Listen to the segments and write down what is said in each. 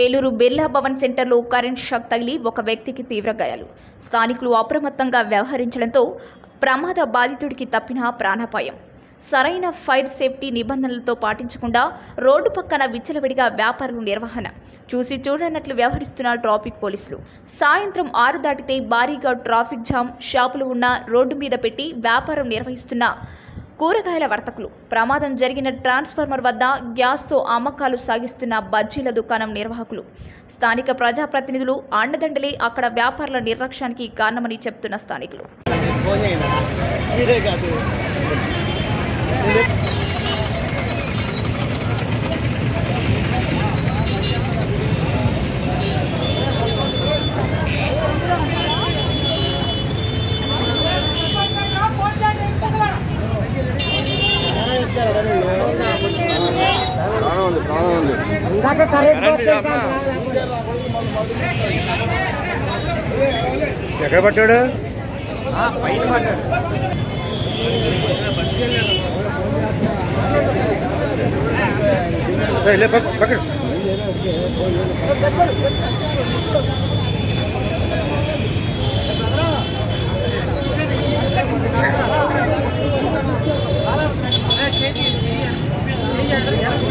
ఏలూరు బిర్లా భవన్ సెంటర్లో current shock తగిలి ఒక వ్యక్తికి తీవ్ర గాయాలు. స్థానికులు అప్రమత్తంగా వ్యవహరించడంతో ప్రమాద బాధితుడికి తప్పిన ప్రాణాపాయం. సరైన ఫైర్ సేఫ్టీ నిబంధనలతో పాటించకుండా రోడ్డు పక్కన విచ్చలవిడిగా వ్యాపారుల నిర్వహణ. చూసి చూడనట్లు వ్యవహరిస్తున్న ట్రాఫిక్ పోలీసులు. సాయంత్రం ఆరు దాటితే భారీగా ట్రాఫిక్ జామ్ షాపులు ఉన్న రోడ్డు మీద పెట్టి వ్యాపారం నిర్వహిస్తున్న కూరగాయల వర్తకులు. ప్రమాదం జరిగిన ట్రాన్స్ఫార్మర్ వద్ద గ్యాస్తో అమ్మకాలు సాగిస్తున్న బజ్జీల దుకాణం నిర్వాహకులు. స్థానిక ప్రజాప్రతినిధులు అండదండలే అక్కడ వ్యాపారుల నిర్లక్ష్యానికి కారణమని చెప్తున్న స్థానికులు. ప్రాణం ఉంది ఎక్కడ పట్టాడు ఏయ్, లే, పక్క- పక్కన ఏయ్,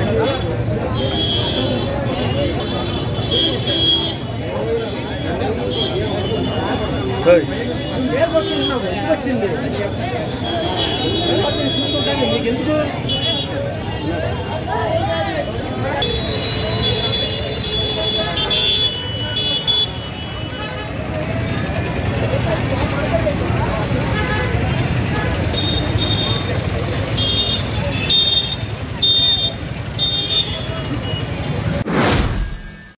వచ్చింది?